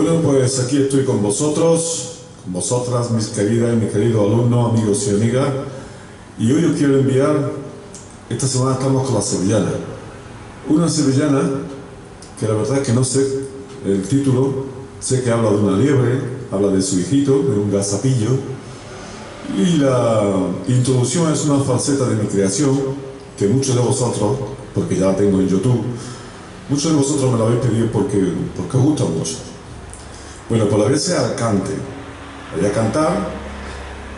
Bueno, pues aquí estoy con vosotros, con vosotras, mis queridas y mis queridos alumnos, amigos y amigas. Y hoy os quiero enviar, esta semana estamos con la sevillana. Una sevillana que la verdad es que no sé el título, sé que habla de una liebre, habla de su hijito, de un gazapillo. Y la introducción es una falseta de mi creación, que muchos de vosotros, porque ya la tengo en YouTube, muchos de vosotros me la habéis pedido porque, porque os gusta mucho. Bueno, pues la vez al cante. Voy a cantar,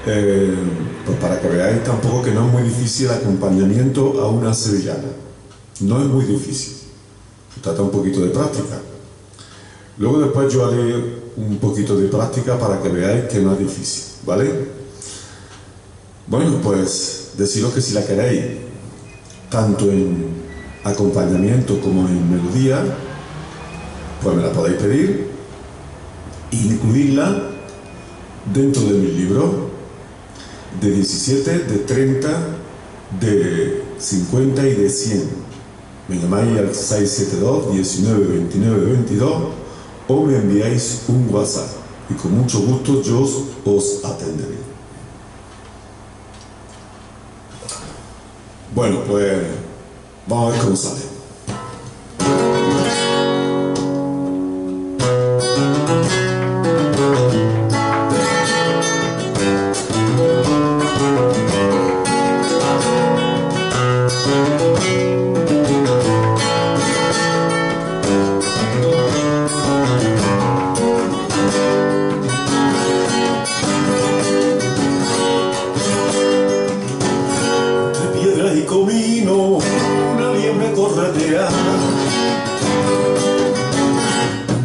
eh, pues para que veáis tampoco que no es muy difícil el acompañamiento a una sevillana. No es muy difícil. Trata un poquito de práctica. Luego después yo haré un poquito de práctica para que veáis que no es difícil, ¿vale? Bueno, pues deciros que si la queréis, tanto en acompañamiento como en melodía, pues me la podéis pedir incluirla dentro de mi libro de 17, de 30, de 50 y de 100. Me llamáis al 672 19 29 22 o me enviáis un WhatsApp y con mucho gusto yo os atenderé. Bueno, pues vamos a ver cómo sale.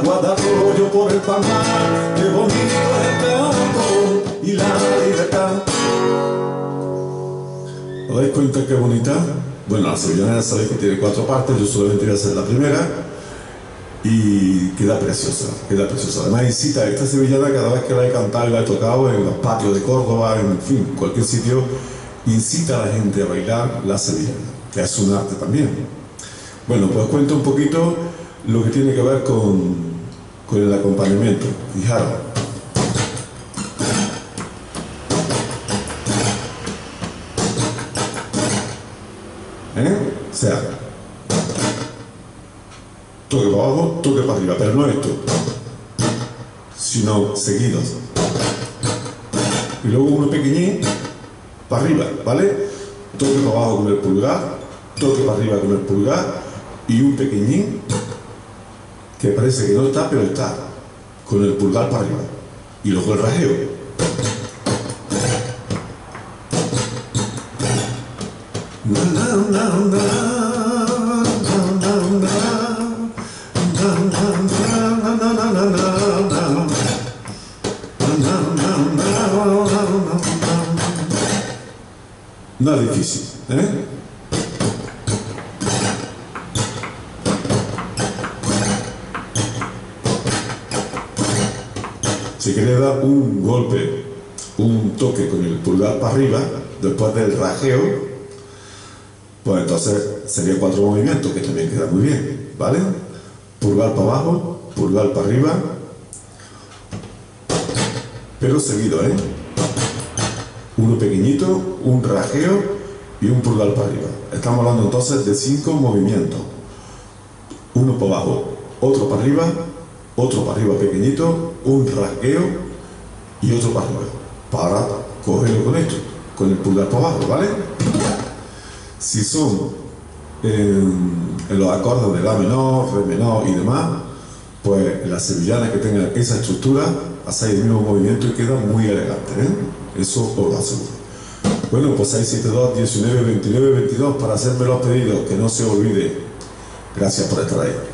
agua arroyo por el palmar, qué bonito es el campo y la libertad. ¿Os dais cuenta qué bonita? Bueno, la sevillana sabéis que tiene cuatro partes, yo solamente voy a hacer la primera y queda preciosa, queda preciosa. Además incita, esta sevillana cada vez que la he cantado y la he tocado en los patios de Córdoba, en fin, cualquier sitio, incita a la gente a bailar la sevillana, que es un arte también. Bueno, pues cuento un poquito lo que tiene que ver con, con el acompañamiento. Fijaros. ¿Eh? O sea, toque para abajo, toque para arriba, pero no esto, sino seguidos. Y luego uno pequeñín para arriba, ¿vale? Toque para abajo con el pulgar, toque para arriba con el pulgar y un pequeñín que parece que no está, pero está, con el pulgar para arriba. Y luego el rajeo. Es difícil, ¿eh? Si queréis dar un golpe, un toque con el pulgar para arriba, después del rajeo, pues entonces serían cuatro movimientos que también quedan muy bien, ¿vale? Pulgar para abajo, pulgar para arriba, pero seguido, ¿eh? Uno pequeñito, un rajeo y un pulgar para arriba. Estamos hablando entonces de cinco movimientos. Uno para abajo, otro para arriba, otro para arriba pequeñito, un rasgueo y otro para arriba, para cogerlo con esto, con el pulgar para abajo, ¿vale? Si son en, los acordes de La menor, Re menor y demás, pues las sevillanas que tengan esa estructura, hacéis el mismo movimiento y queda muy elegante, ¿eh? Eso os lo aseguro. Bueno, pues 672 19 29 22 para hacerme los pedidos, que no se olvide. Gracias por estar ahí.